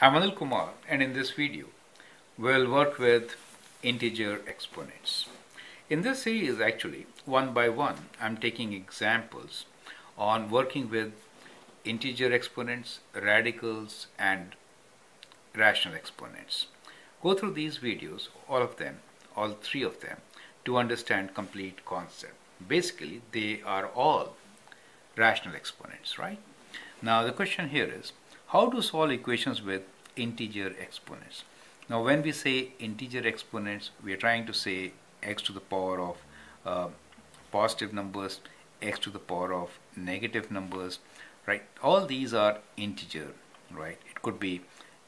I'm Anil Kumar and in this video we'll work with integer exponents. In this series actually one by one I'm taking examples on working with integer exponents, radicals and rational exponents. Go through these videos, all of them, all three of them to understand complete concept. Basically they are all rational exponents, right? Now the question here is how to solve equations with integer exponents. Now when we say integer exponents, we are trying to say x to the power of uh, positive numbers, x to the power of negative numbers, right? All these are integer, right? It could be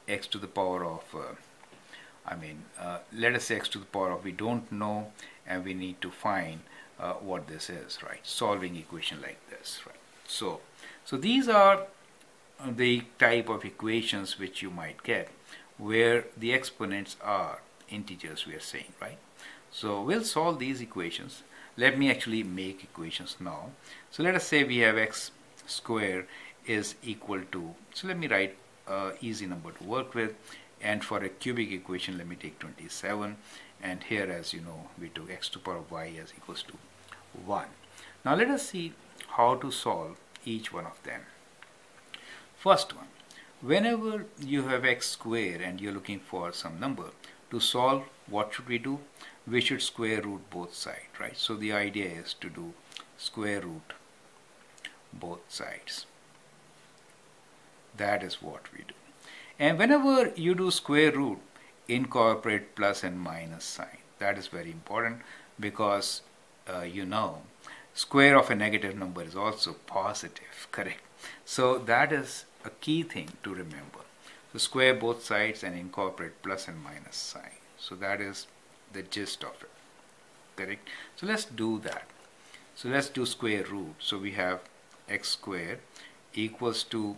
x to the power of, uh, I mean, uh, let us say x to the power of we don't know and we need to find uh, what this is, right? Solving equation like this, right? So, so these are the type of equations which you might get where the exponents are integers we are saying right? So we'll solve these equations. Let me actually make equations now. So let us say we have x square is equal to so let me write a easy number to work with. And for a cubic equation let me take 27 and here as you know we took x to the power of y as equals to 1 now let us see how to solve each one of them First one, whenever you have x square and you're looking for some number, to solve what should we do? We should square root both sides, right? So the idea is to do square root both sides. That is what we do. And whenever you do square root, incorporate plus and minus sign. That is very important because uh, you know square of a negative number is also positive, correct? So that is a key thing to remember. So square both sides and incorporate plus and minus sign. So that is the gist of it. Correct? So let's do that. So let's do square root. So we have x squared equals to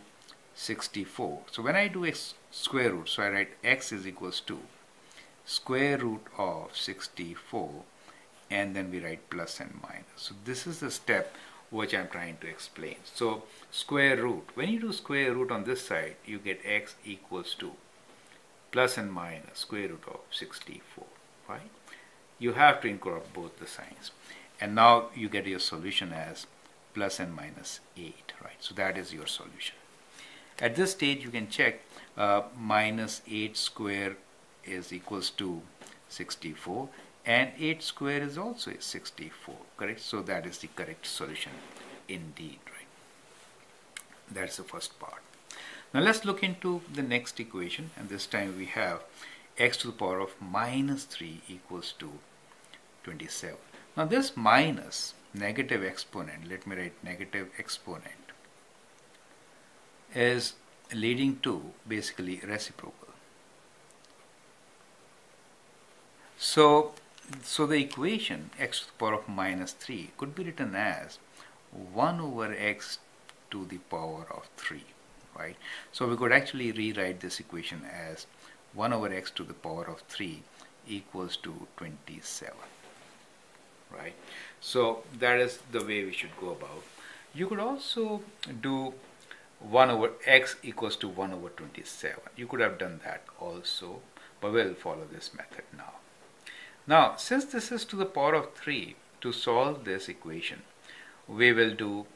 64. So when I do x square root, so I write x is equals to square root of 64 and then we write plus and minus. So this is the step which I'm trying to explain. So square root, when you do square root on this side, you get x equals to plus and minus square root of 64, right? You have to incorporate both the signs. And now you get your solution as plus and minus 8, right? So that is your solution. At this stage, you can check uh, minus 8 square is equals to 64 and 8 square is also 64 correct? So that is the correct solution indeed right? That's the first part. Now let's look into the next equation. And this time we have x to the power of minus 3 equals to 27 now this minus negative exponent let me write negative exponent is leading to basically reciprocal. So so the equation x to the power of minus 3 could be written as 1 over x to the power of 3 right? So we could actually rewrite this equation as 1 over x to the power of 3 equals to 27 right? So that is the way we should go about. You could also do 1 over x equals to 1 over 27 you could have done that also but we'll follow this method now now, since this is to the power of 3, to solve this equation, we will do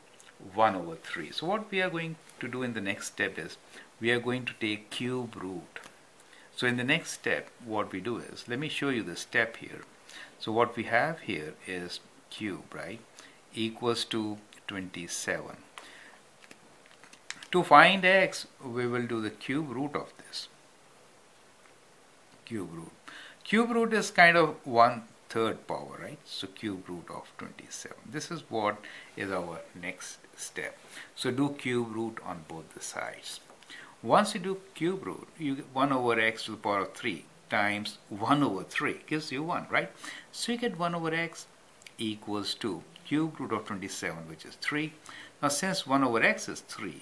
1 over 3. So what we are going to do in the next step is, we are going to take cube root. So in the next step, what we do is, let me show you the step here. So what we have here is cube, right, equals to 27. To find x, we will do the cube root of this. Cube root. Cube root is kind of one third power, right? So cube root of 27. This is what is our next step. So do cube root on both the sides. Once you do cube root, you get 1 over x to the power of 3 times 1 over 3 gives you 1, right? So you get 1 over x equals to cube root of 27, which is 3. Now since 1 over x is 3,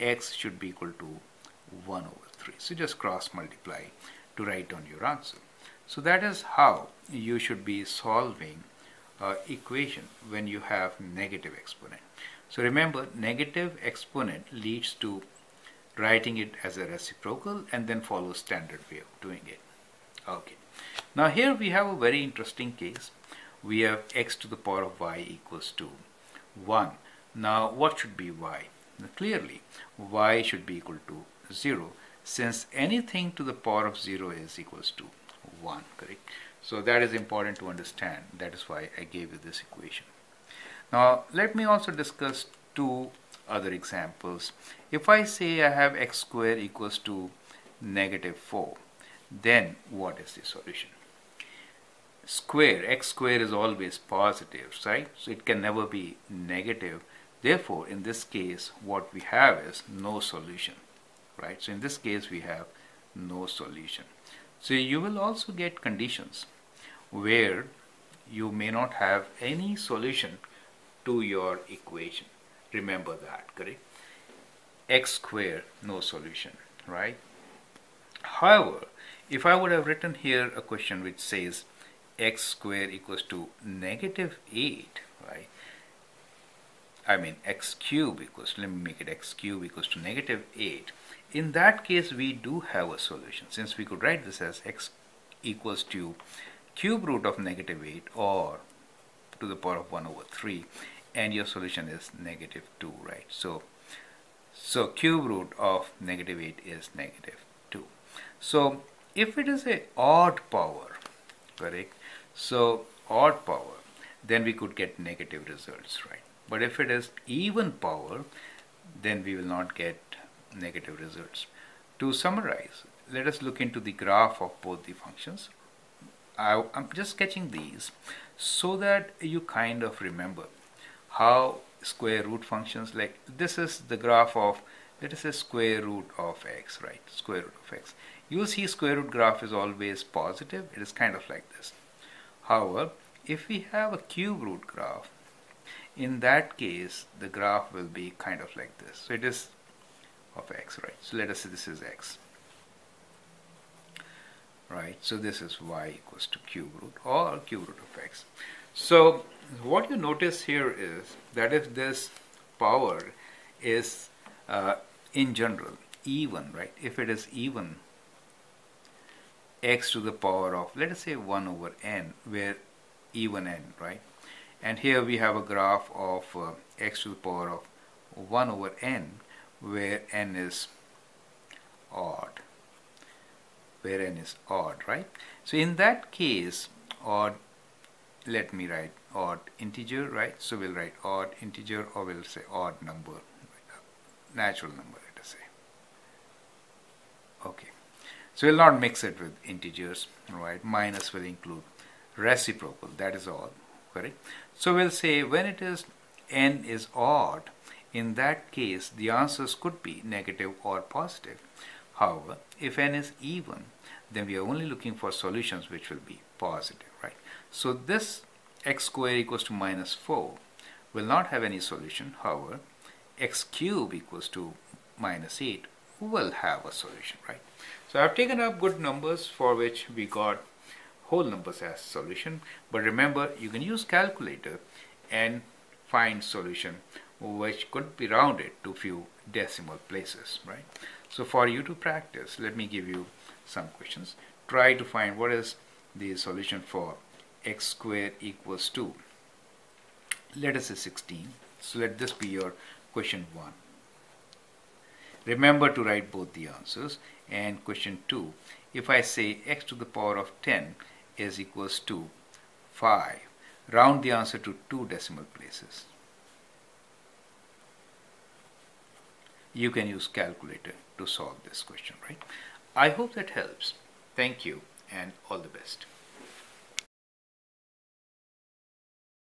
x should be equal to 1 over 3. So just cross multiply to write down your answer. So that is how you should be solving uh, equation when you have negative exponent. So remember negative exponent leads to writing it as a reciprocal and then follow standard way of doing it. Okay. Now here we have a very interesting case. We have x to the power of y equals to 1. Now what should be y? Now, clearly y should be equal to 0 since anything to the power of 0 is equals to 1 correct. So that is important to understand. That is why I gave you this equation. Now let me also discuss two other examples. If I say I have x square equals to negative 4 then what is the solution? Square x square is always positive right? So it can never be negative. Therefore in this case what we have is no solution right? So in this case we have no solution so you will also get conditions where you may not have any solution to your equation. Remember that correct? X square no solution right? However if I would have written here a question which says x square equals to negative 8 right I mean x cube equals let me make it x cube equals to negative 8 in that case we do have a solution. Since we could write this as x equals to cube root of negative 8 or to the power of 1 over 3 and your solution is negative 2 right? So so cube root of negative 8 is negative 2 so if it is a odd power correct? So odd power then we could get negative results right but if it is even power then we will not get negative results. To summarize let us look into the graph of both the functions. I, I'm just sketching these so that you kind of remember how square root functions like this is the graph of let us say square root of x right? Square root of x. You will see square root graph is always positive. It is kind of like this. However if we have a cube root graph in that case the graph will be kind of like this. So it is of x right? So let us say this is x right? So this is y equals to cube root or cube root of x. So what you notice here is that if this power is uh, in general even right? If it is even x to the power of let us say 1 over n where even n right and here we have a graph of uh, x to the power of 1 over n where n is odd. Where n is odd right? So in that case odd let me write odd integer right? So we'll write odd integer or we'll say odd number natural number let us say. Okay. So we'll not mix it with integers right? Minus will include reciprocal that is all correct so we'll say when it is n is odd in that case the answers could be negative or positive. However if n is even then we are only looking for solutions which will be positive right? So this x square equals to minus 4 will not have any solution. However x cube equals to minus 8 will have a solution right? So I've taken up good numbers for which we got whole numbers as solution. But remember you can use calculator and find solution which could be rounded to few decimal places right? So for you to practice let me give you some questions. Try to find what is the solution for x squared equals 2 let us say 16 so let this be your question 1 remember to write both the answers. And question 2 if I say x to the power of 10 is equals to 5 round the answer to two decimal places. You can use calculator to solve this question right? I hope that helps. Thank you and all the best